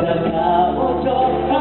等了那么久